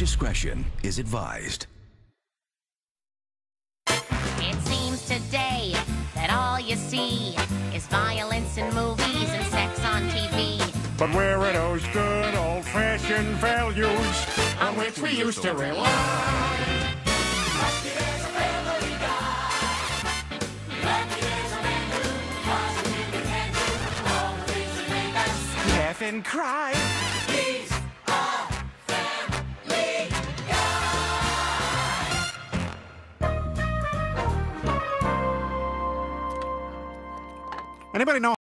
discretion is advised. It seems today that all you see is violence in movies and sex on TV. But where are those good old-fashioned values on which we used to rely? And cry. Anybody know